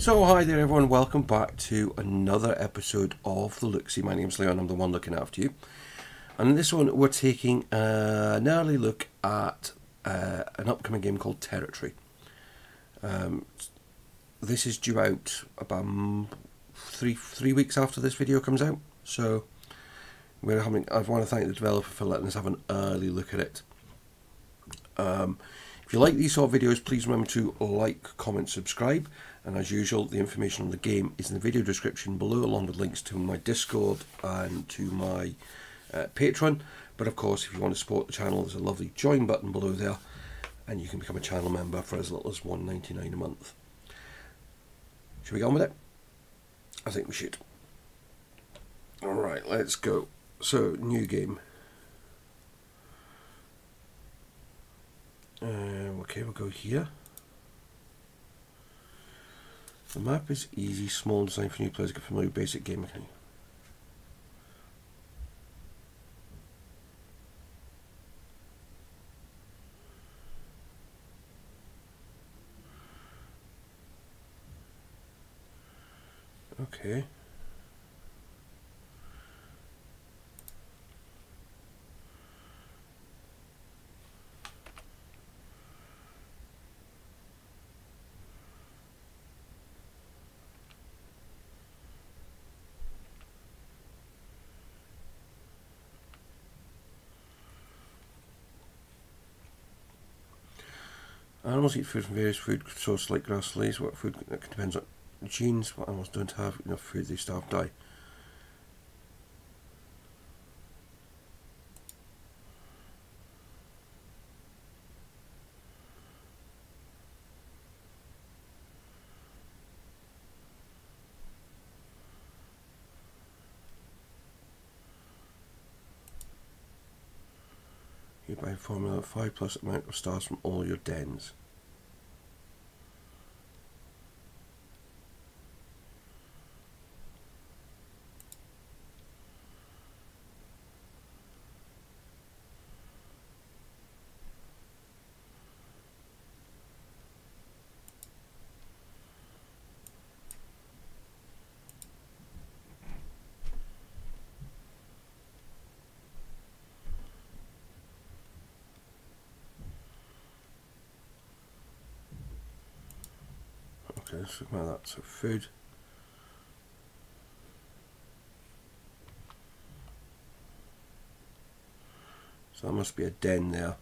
So hi there everyone, welcome back to another episode of The Looksee. My name's Leon, I'm the one looking after you. And in this one we're taking uh, an early look at uh, an upcoming game called Territory. Um, this is due out about three three weeks after this video comes out, so we're having. I want to thank the developer for letting us have an early look at it. Um, if you like these sort of videos, please remember to like, comment, subscribe. And as usual, the information on the game is in the video description below, along with links to my Discord and to my uh, Patreon. But of course, if you want to support the channel, there's a lovely join button below there, and you can become a channel member for as little as $1.99 a month. Should we go on with it? I think we should. Alright, let's go. So, new game. Um, okay, we'll go here. The map is easy, small, designed for new players to get familiar with basic game mechanics. Okay. Animals eat food from various food sources like grass, leaves. What food that depends on genes. What animals don't have enough food, they starve, die. You buy formula 5 plus amount of stars from all your dens. Okay, let's look at that. So food. So that must be a den there.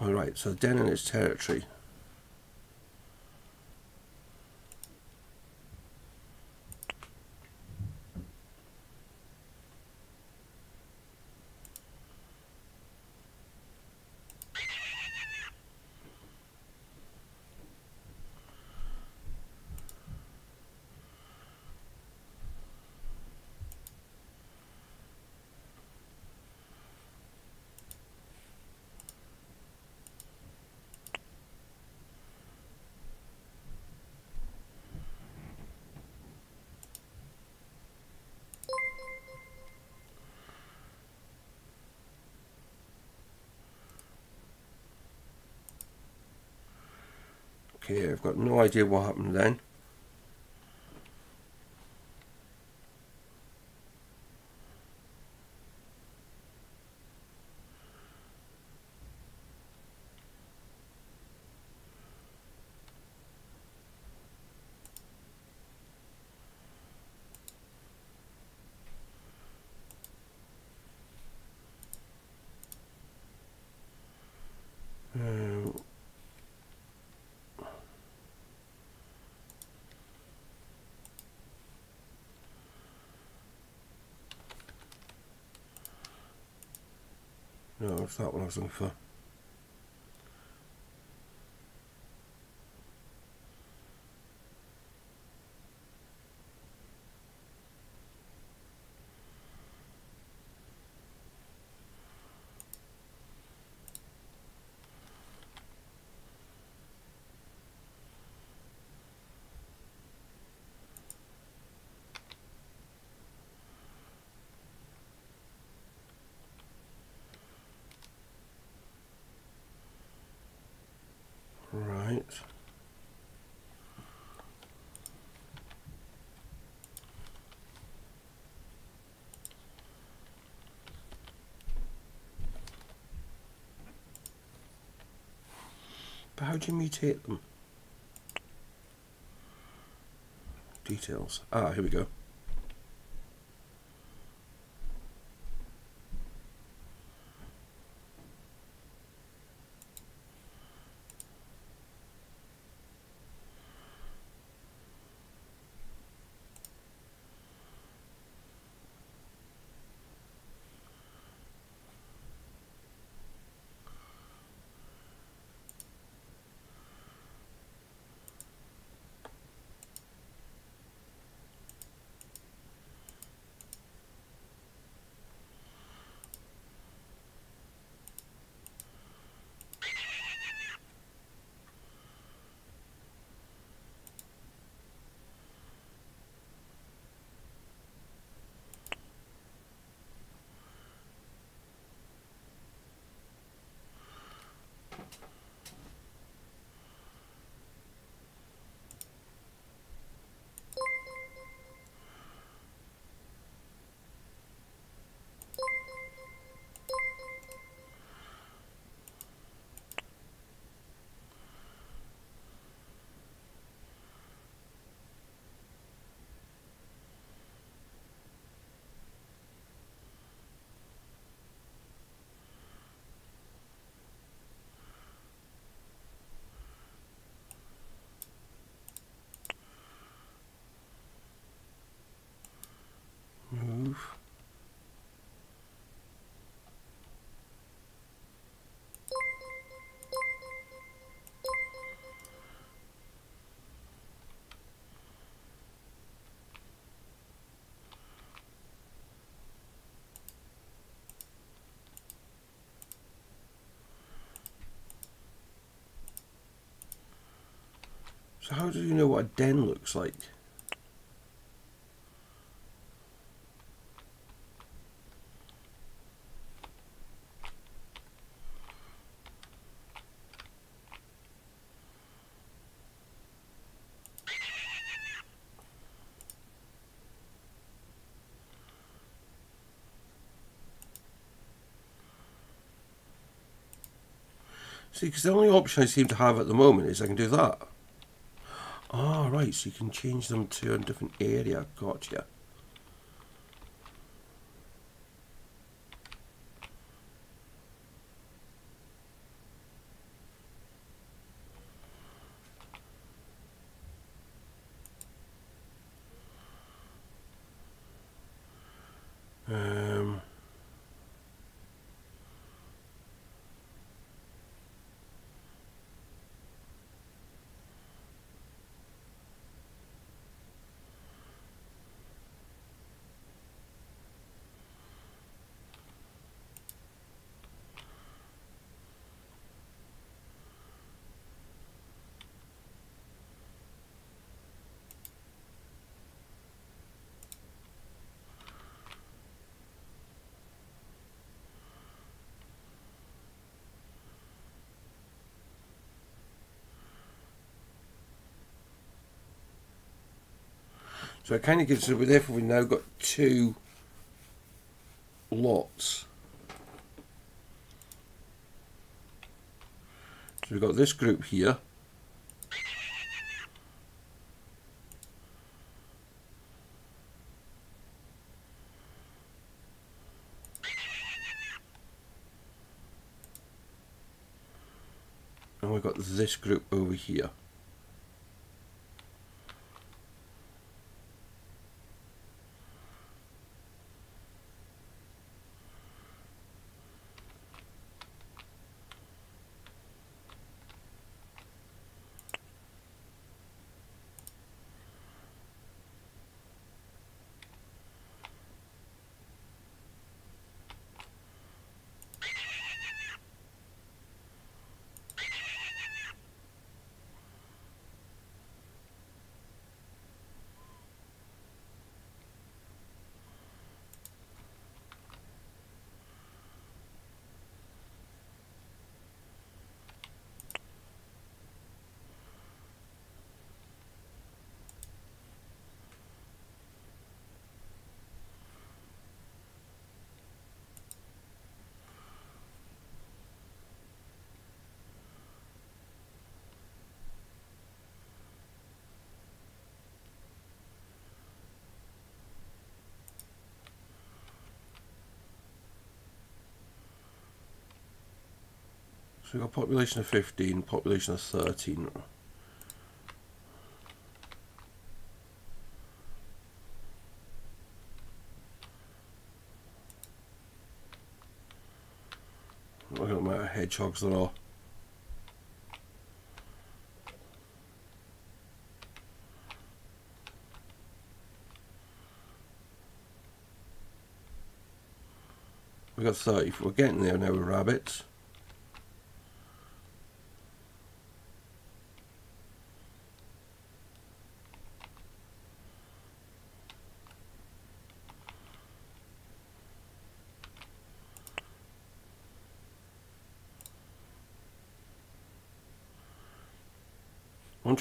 Alright, so den in its territory. Okay, I've got no idea what happened then. Um, It's that one I was looking for. How do you mutate them? Details. Ah, here we go. How do you know what a den looks like? See, because the only option I seem to have at the moment is I can do that. Ah, oh, right, so you can change them to a different area. Gotcha. So it kind of gives us, therefore we've now got two lots. So we've got this group here. And we've got this group over here. We've got population of 15, population of 13. Look at the amount of hedgehogs there are. We've got 30. We're getting there now with rabbits.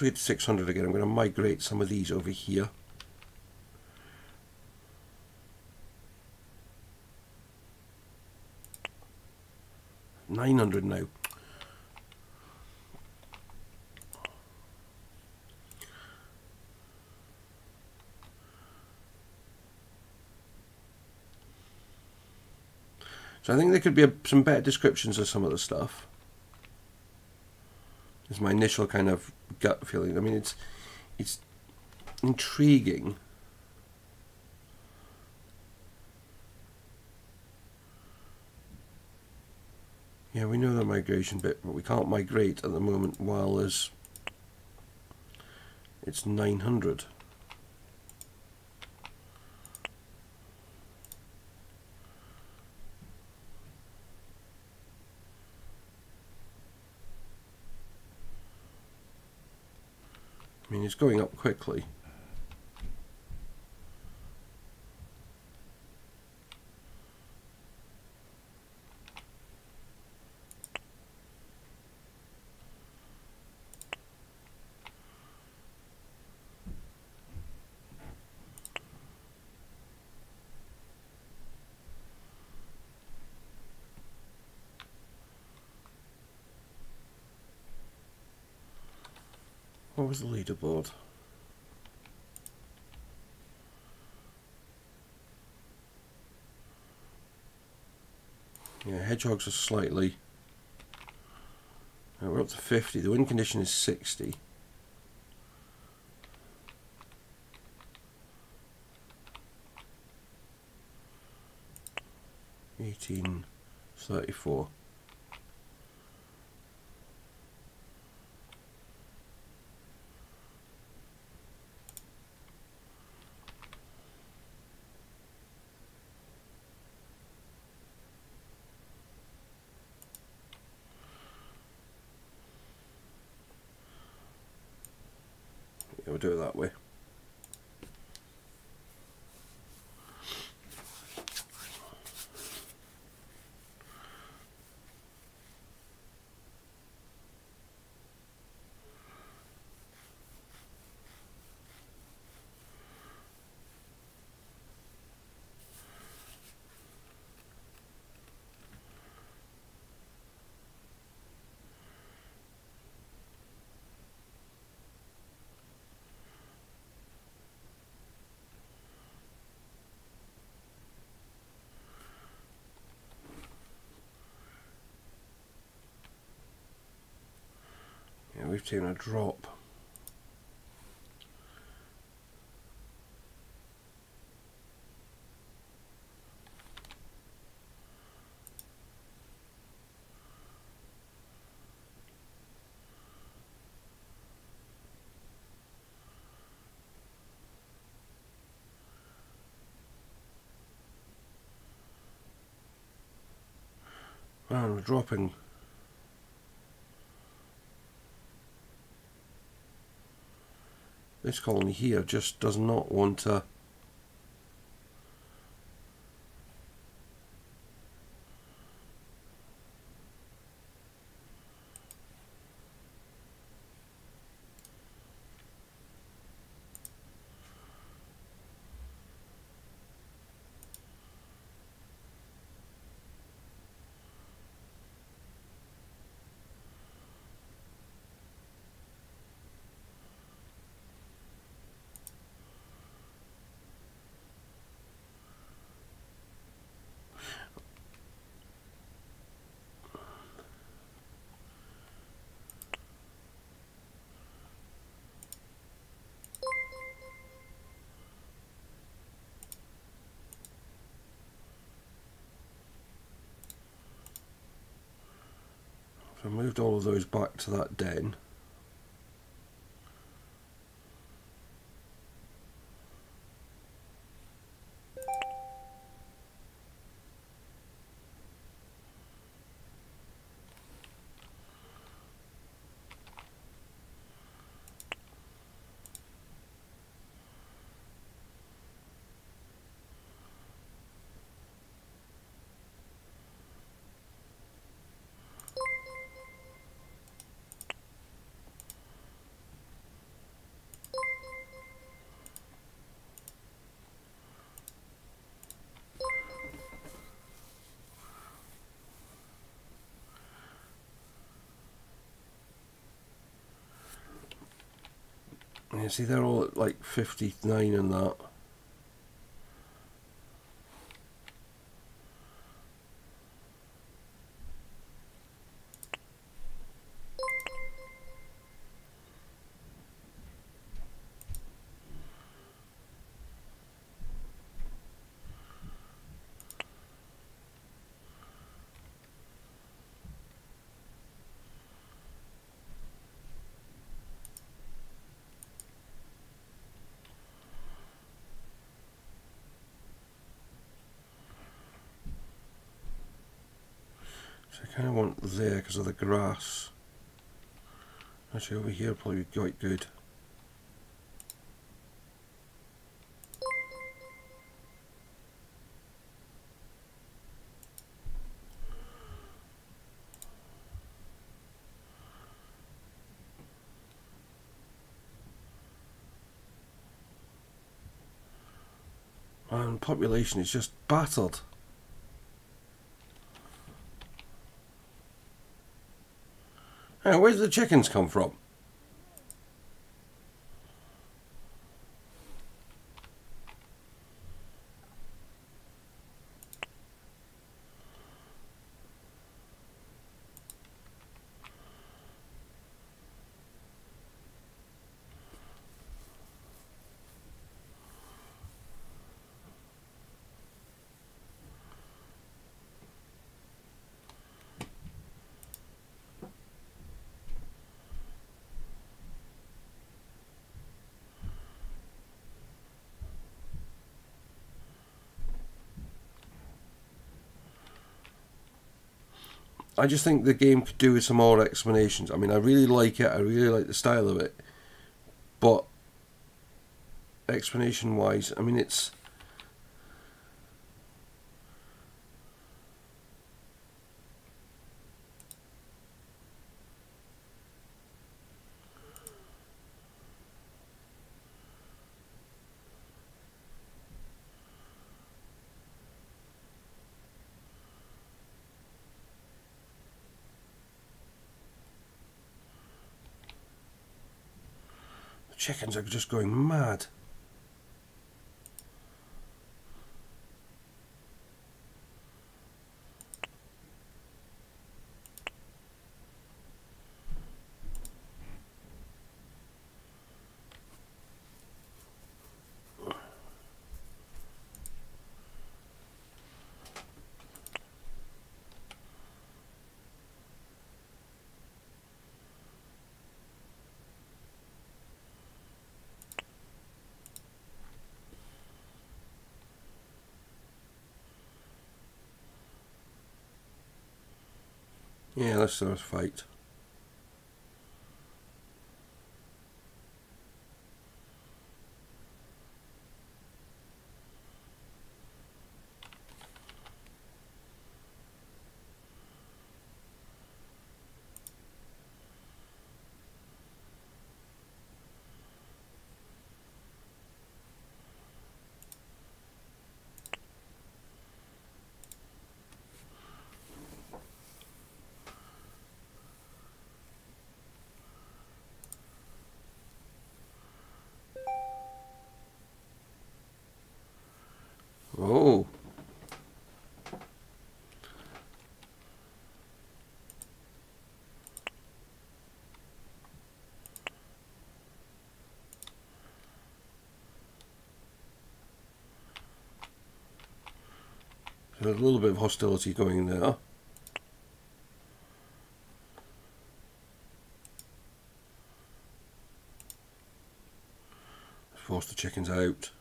To 600 again, I'm going to migrate some of these over here. Nine hundred now. So I think there could be a, some better descriptions of some of the stuff is my initial kind of gut feeling. I mean, it's it's intriguing. Yeah, we know the migration bit, but we can't migrate at the moment while there's it's 900. Mean, it's going up quickly. What was the leaderboard? Yeah, hedgehogs are slightly... We're up to 50. The wind condition is 60. Eighteen thirty-four. we'll do it that way. We've a drop. And we're dropping this colony here just does not want to So I moved all of those back to that den. You see, they're all at like 59 and that. Kind of want there because of the grass. Actually, over here probably quite good. And population is just battered. Hey, where's the chickens come from? I just think the game could do with some more explanations. I mean, I really like it. I really like the style of it, but explanation wise, I mean, it's. Chickens are just going mad. Yeah, let's sort of fight. Oh. there's a little bit of hostility going there. Force the chickens out.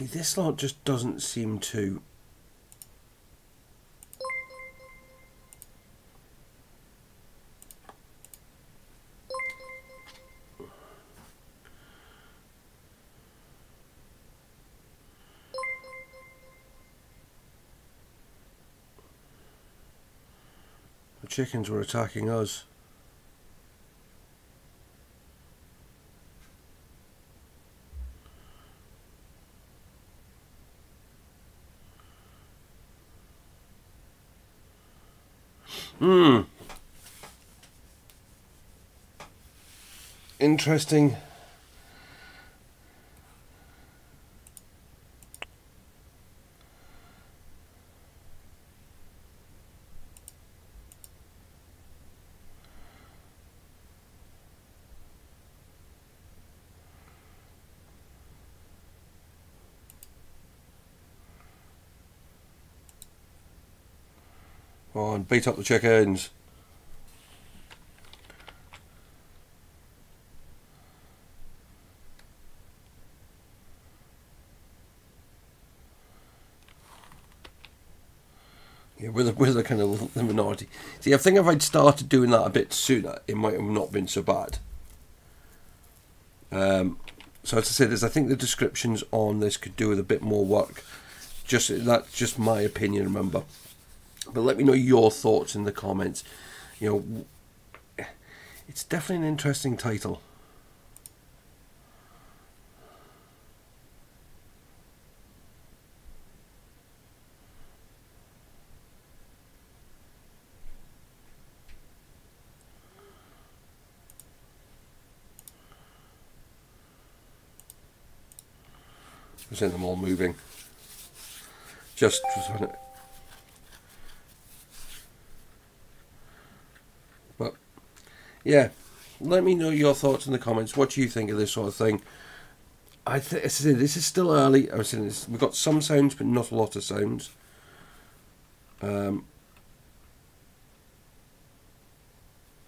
See, this lot just doesn't seem to. The chickens were attacking us. Interesting. on, beat up the chickens. We're the kind of the minority. See, I think if I'd started doing that a bit sooner, it might have not been so bad. Um, so as I said, is I think the descriptions on this could do with a bit more work. Just that's just my opinion. Remember. But let me know your thoughts in the comments. You know, it's definitely an interesting title. I've seen them all moving. Just but yeah, let me know your thoughts in the comments. What do you think of this sort of thing? I think this is still early. I was saying this, we've got some sounds, but not a lot of sounds. Um,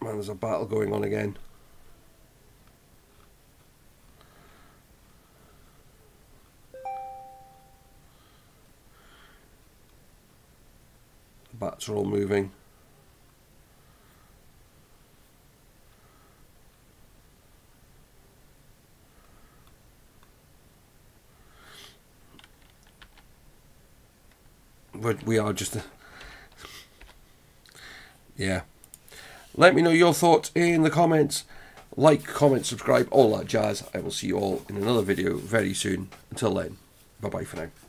man, there's a battle going on again. Are all moving. But we are just. A, yeah. Let me know your thoughts in the comments. Like, comment, subscribe, all that jazz. I will see you all in another video very soon. Until then, bye bye for now.